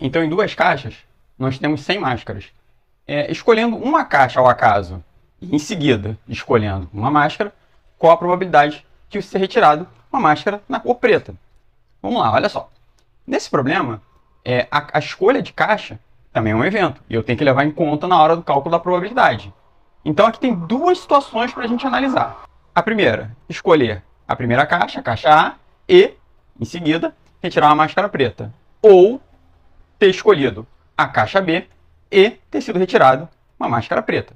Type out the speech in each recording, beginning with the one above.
Então, em duas caixas, nós temos 100 máscaras. É, escolhendo uma caixa ao acaso e em seguida escolhendo uma máscara, qual a probabilidade de ser retirado uma máscara na cor preta? Vamos lá, olha só. Nesse problema, é, a, a escolha de caixa também é um evento. E eu tenho que levar em conta na hora do cálculo da probabilidade. Então aqui tem duas situações para a gente analisar. A primeira, escolher a primeira caixa, a caixa A, e, em seguida, retirar uma máscara preta. Ou ter escolhido a caixa B e ter sido retirado uma máscara preta.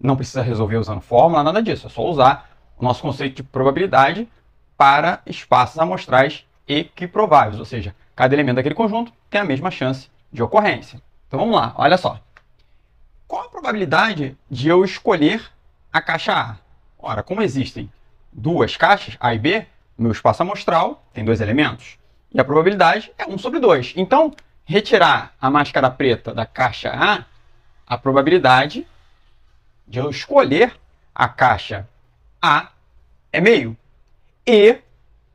Não precisa resolver usando fórmula, nada disso. É só usar o nosso conceito de probabilidade para espaços amostrais equiprováveis, ou seja, cada elemento daquele conjunto tem a mesma chance de ocorrência. Então vamos lá, olha só. Qual a probabilidade de eu escolher a caixa A? Ora, como existem duas caixas, A e B, meu espaço amostral tem dois elementos. E a probabilidade é 1 sobre 2. Então, retirar a máscara preta da caixa A, a probabilidade de eu escolher a caixa A é meio. E,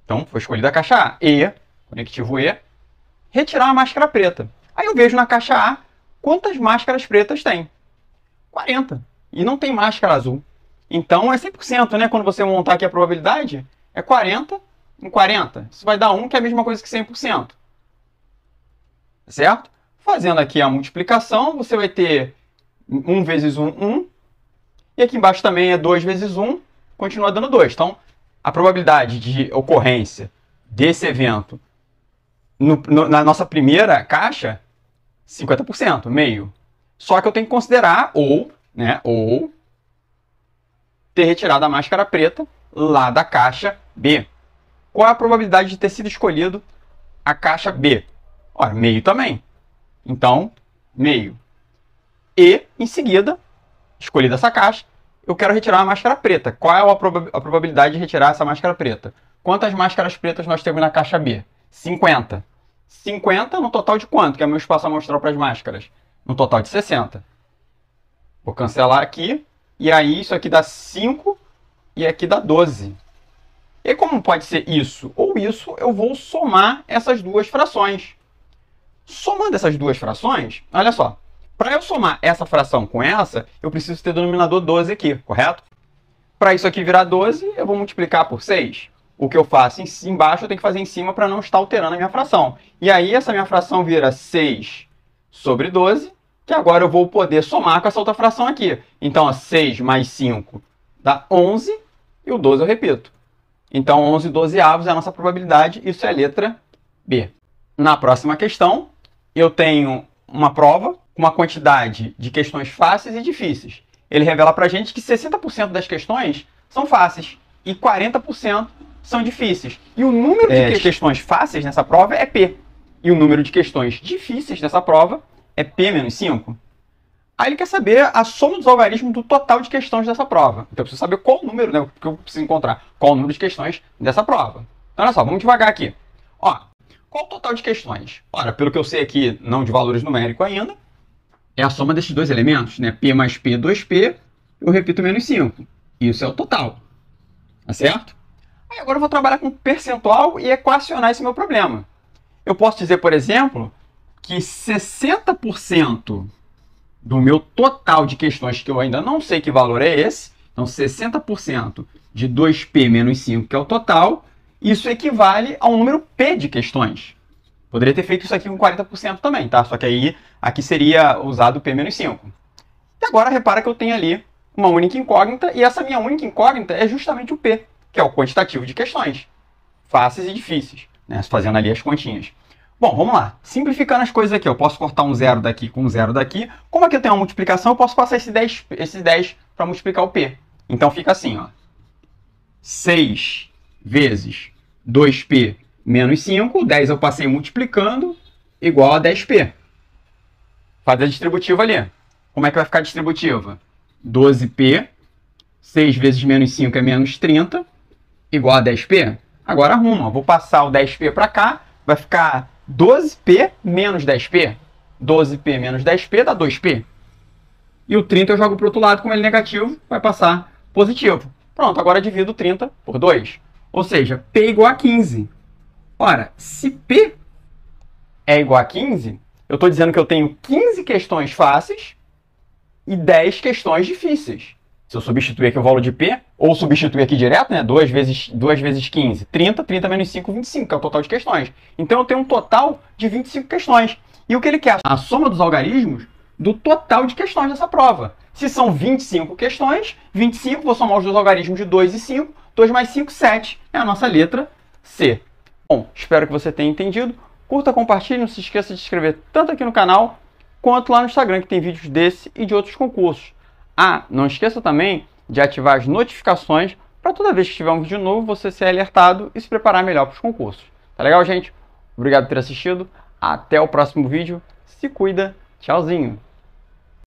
então foi escolhida a caixa A. E, conectivo E, retirar a máscara preta. Aí eu vejo na caixa A quantas máscaras pretas tem. 40. E não tem máscara azul. Então é 100%, né? Quando você montar aqui a probabilidade, é 40 em 40. Isso vai dar 1, que é a mesma coisa que 100%. Certo? Fazendo aqui a multiplicação, você vai ter 1 vezes 1, 1. E aqui embaixo também é 2 vezes 1, continua dando 2. Então, a probabilidade de ocorrência desse evento no, no, na nossa primeira caixa, 50%, meio. Só que eu tenho que considerar ou, né, ou ter retirado a máscara preta lá da caixa B. Qual é a probabilidade de ter sido escolhido a caixa B? Ora, meio também. Então, meio. E, em seguida, escolhida essa caixa, eu quero retirar a máscara preta. Qual é a, proba a probabilidade de retirar essa máscara preta? Quantas máscaras pretas nós temos na caixa B? 50. 50 no total de quanto? Que é meu espaço amostral para as máscaras. No total de 60. Vou cancelar aqui. E aí isso aqui dá 5 e aqui dá 12. E como pode ser isso ou isso, eu vou somar essas duas frações. Somando essas duas frações, olha só. Para eu somar essa fração com essa, eu preciso ter denominador 12 aqui, correto? Para isso aqui virar 12, eu vou multiplicar por 6 o que eu faço embaixo, eu tenho que fazer em cima para não estar alterando a minha fração. E aí, essa minha fração vira 6 sobre 12, que agora eu vou poder somar com essa outra fração aqui. Então, ó, 6 mais 5 dá 11, e o 12 eu repito. Então, 11 dozeavos é a nossa probabilidade, isso é letra B. Na próxima questão, eu tenho uma prova com uma quantidade de questões fáceis e difíceis. Ele revela para a gente que 60% das questões são fáceis e 40% são difíceis. E o número é, de questões fáceis nessa prova é P. E o número de questões difíceis dessa prova é P menos 5. Aí ele quer saber a soma dos algarismos do total de questões dessa prova. Então eu preciso saber qual o número, né? Porque eu preciso encontrar qual o número de questões dessa prova. Então olha só, vamos devagar aqui. Ó, qual o total de questões? Ora, pelo que eu sei aqui, não de valores numéricos ainda, é a soma desses dois elementos, né? P mais P, 2P, eu repito menos 5. Isso é o total. Tá certo? Aí agora eu vou trabalhar com percentual e equacionar esse meu problema. Eu posso dizer, por exemplo, que 60% do meu total de questões que eu ainda não sei que valor é esse, então 60% de 2P menos 5, que é o total, isso equivale a um número P de questões. Poderia ter feito isso aqui com 40% também, tá? Só que aí aqui seria usado P menos 5. E agora repara que eu tenho ali uma única incógnita, e essa minha única incógnita é justamente o P que é o quantitativo de questões, fáceis e difíceis, né? fazendo ali as continhas. Bom, vamos lá. Simplificando as coisas aqui, eu posso cortar um zero daqui com um zero daqui. Como aqui eu tenho uma multiplicação, eu posso passar esse 10, esse 10 para multiplicar o P. Então fica assim, ó. 6 vezes 2P menos 5, 10 eu passei multiplicando, igual a 10P. Faz a distributiva ali. Como é que vai ficar a distributiva? 12P, 6 vezes menos 5 é menos 30, igual a 10p? Agora arruma, vou passar o 10p para cá, vai ficar 12p menos 10p. 12p menos 10p dá 2p. E o 30 eu jogo para o outro lado, como ele é negativo, vai passar positivo. Pronto, agora divido 30 por 2. Ou seja, p igual a 15. Ora, se p é igual a 15, eu estou dizendo que eu tenho 15 questões fáceis e 10 questões difíceis. Se eu substituir aqui o valor de P, ou substituir aqui direto, né? 2 vezes, 2 vezes 15, 30, 30 menos 5, 25, que é o total de questões. Então eu tenho um total de 25 questões. E o que ele quer? A soma dos algarismos do total de questões dessa prova. Se são 25 questões, 25, vou somar os dois algarismos de 2 e 5, 2 mais 5, 7. É a nossa letra C. Bom, espero que você tenha entendido. Curta, compartilhe, não se esqueça de se inscrever tanto aqui no canal quanto lá no Instagram, que tem vídeos desse e de outros concursos. Ah, não esqueça também de ativar as notificações para toda vez que tiver um vídeo novo você ser alertado e se preparar melhor para os concursos. Tá legal, gente? Obrigado por ter assistido. Até o próximo vídeo. Se cuida. Tchauzinho.